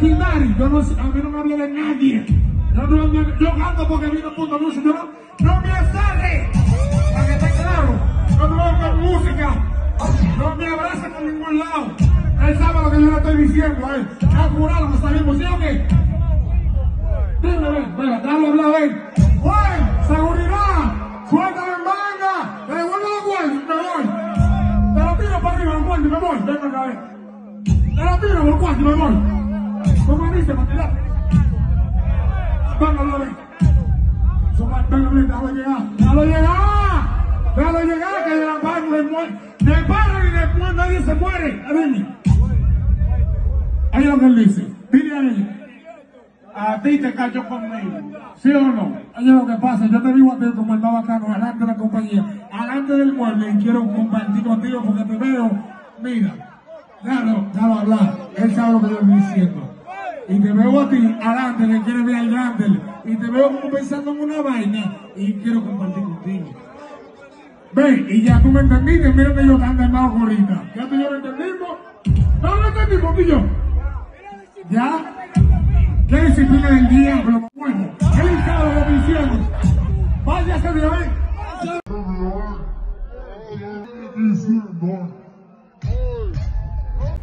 Yo no sé, a mí no me hablo de nadie. Yo, no, yo, canto porque vino punto música. No, no me acerre. Para que esté claro. Yo no con música. No me abraza por ningún lado. Él sabe lo que yo le estoy diciendo a él. Ya jurado que salimos, ¿sí o qué? Dime, ven, ven, dale hablar, ven. Seguridad. Suéltame en manga. Te devuelvo los guardias, me voy. Te lo tiro para arriba, los guardias, me voy. Venga acá. Te lo tiro, los guardias, me voy. ¿Cómo dice, ven. Venga, ven, déjalo llegar. Déjalo llegar. Déjalo llegar, que de la mano le muere. De paro y después nadie se muere. Dime. Ahí es lo que él dice. Dile a él. A ti te cayó conmigo. ¿Sí o no? Oye, lo que pasa, yo te digo a ti como el más bacano, adelante de la compañía, adelante del mueble, y quiero compartir contigo porque te veo, mira, déjalo, déjalo hablar, él sabe lo que yo estoy diciendo. Y te veo a ti, adelante, que quieres ver al grande, y te veo como pensando en una vaina, y quiero compartir contigo. Ven, y ya tú me entendiste, mira que yo tan demasiado ahorita. ¿Ya tú y yo lo entendimos? ¿No lo entendimos tú? ¿Ya? ¿Qué disciplina del diablo? Bueno, sabe lo que diciendo. Váyase de ahí.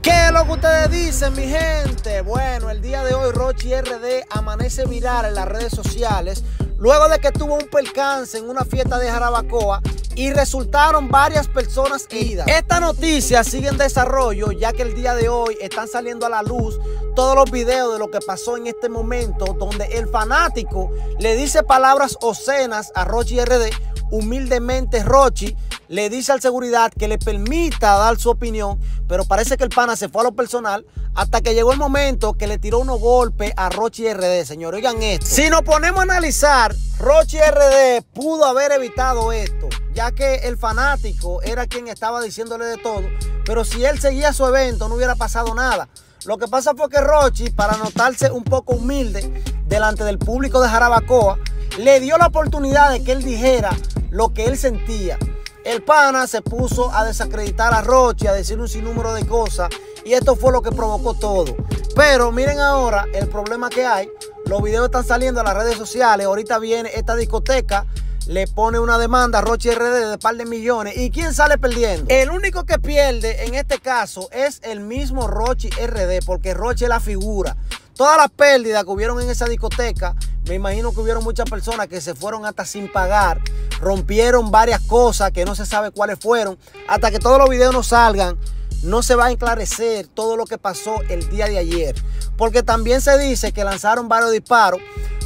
¿Qué es lo que ustedes dicen, mi gente? Bueno, el día de hoy Rochi RD amanece viral en las redes sociales luego de que tuvo un percance en una fiesta de Jarabacoa y resultaron varias personas heridas. Esta noticia sigue en desarrollo ya que el día de hoy están saliendo a la luz todos los videos de lo que pasó en este momento donde el fanático le dice palabras obscenas a Rochi RD, humildemente Rochi le dice al seguridad que le permita dar su opinión, pero parece que el pana se fue a lo personal hasta que llegó el momento que le tiró unos golpes a Rochi RD, señor. Oigan esto. Si nos ponemos a analizar, Rochi RD pudo haber evitado esto, ya que el fanático era quien estaba diciéndole de todo, pero si él seguía su evento no hubiera pasado nada. Lo que pasa fue que Rochi, para notarse un poco humilde delante del público de Jarabacoa, le dio la oportunidad de que él dijera lo que él sentía. El pana se puso a desacreditar a Rochi, a decir un sinnúmero de cosas, y esto fue lo que provocó todo. Pero miren ahora el problema que hay. Los videos están saliendo a las redes sociales. Ahorita viene esta discoteca, le pone una demanda a Rochi RD de par de millones. ¿Y quién sale perdiendo? El único que pierde en este caso es el mismo Rochi RD, porque Rochi es la figura. Todas las pérdidas que hubieron en esa discoteca, me imagino que hubieron muchas personas que se fueron hasta sin pagar, rompieron varias cosas que no se sabe cuáles fueron. Hasta que todos los videos no salgan, no se va a enclarecer todo lo que pasó el día de ayer. Porque también se dice que lanzaron varios disparos.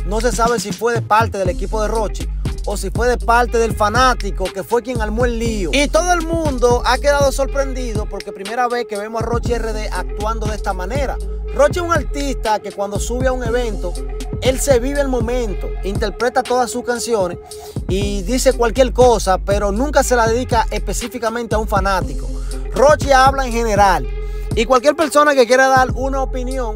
No se sabe si fue de parte del equipo de Rochi o si fue de parte del fanático que fue quien armó el lío. Y todo el mundo ha quedado sorprendido porque primera vez que vemos a Rochi RD actuando de esta manera. Rochi es un artista que cuando sube a un evento, él se vive el momento, interpreta todas sus canciones y dice cualquier cosa, pero nunca se la dedica específicamente a un fanático. Rochi habla en general y cualquier persona que quiera dar una opinión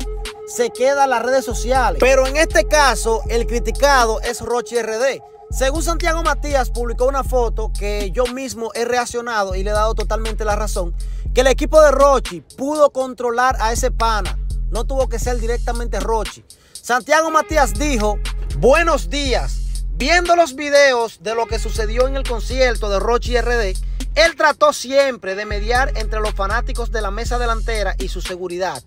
se queda en las redes sociales. Pero en este caso, el criticado es Rochi RD. Según Santiago Matías publicó una foto que yo mismo he reaccionado y le he dado totalmente la razón, que el equipo de Rochi pudo controlar a ese pana. No tuvo que ser directamente Rochi. Santiago Matías dijo, buenos días. Viendo los videos de lo que sucedió en el concierto de Rochi RD, él trató siempre de mediar entre los fanáticos de la mesa delantera y su seguridad,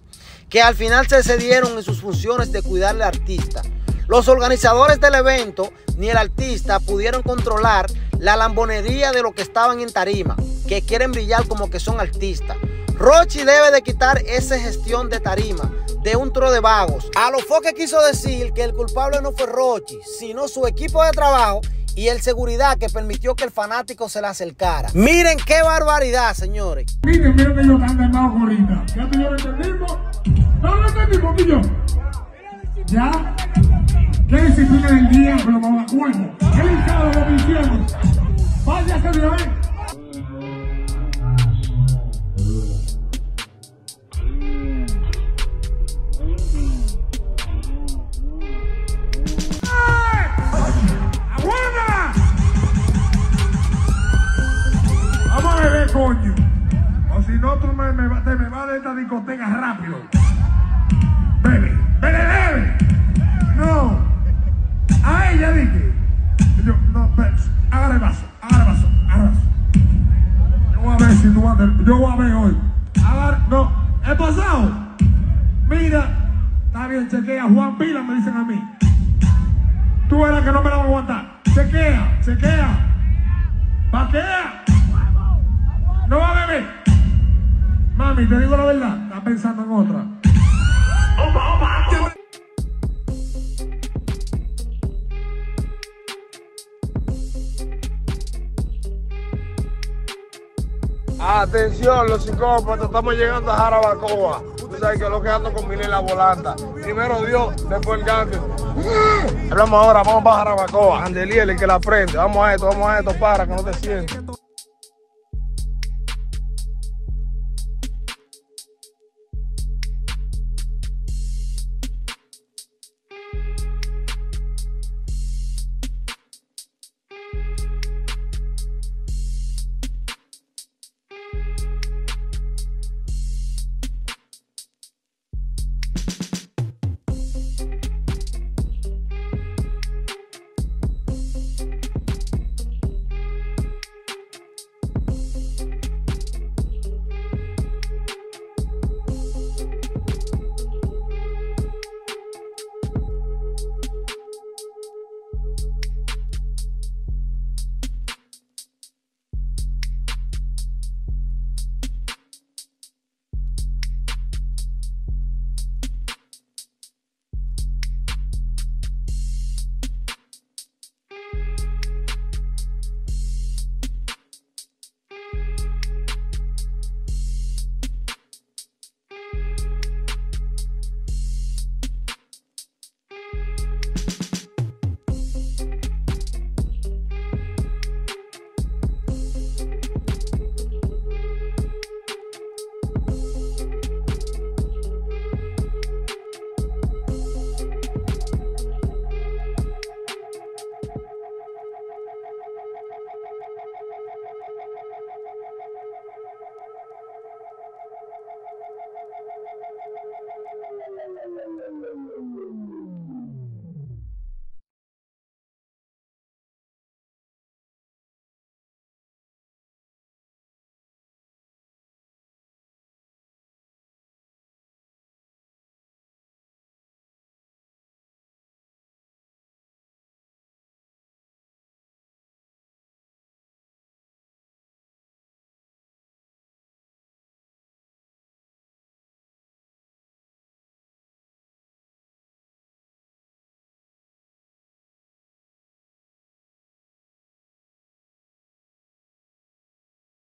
que al final se cedieron en sus funciones de cuidarle al artista. Los organizadores del evento ni el artista pudieron controlar la lambonería de los que estaban en tarima, que quieren brillar como que son artistas. Rochi debe de quitar esa gestión de tarima, de un tro de vagos. A lo que quiso decir que el culpable no fue Rochi, sino su equipo de trabajo y el seguridad que permitió que el fanático se le acercara. Miren qué barbaridad, señores. Miren, miren que yo tan demasiado ahorita. ¿Ya yo lo entendimos? ¿No lo entendimos yo? ¿Ya? ¿Qué disciplina del diablo, mamacuevo? Él sabe lo que diciendo. Váyase de ahí. ¡Aguanta! Vamos a beber, coño. O si no, tú me, te me vas de esta discoteca rápido. Juan Pila me dicen a mí. Tú eras que no me la voy a aguantar. Chequea, chequea. Paquea. No va a beber. Mami, te digo la verdad. Está pensando en otra. Atención, los psicópatas, estamos llegando a Jarabacoa. Sabes que lo que ando con Miguel la volanta. Primero Dios, después el gánster. Hablamos ahora, vamos para Jarabacoa. Andeliel, el que la prende. Vamos a esto, vamos a esto, para que no te sientes.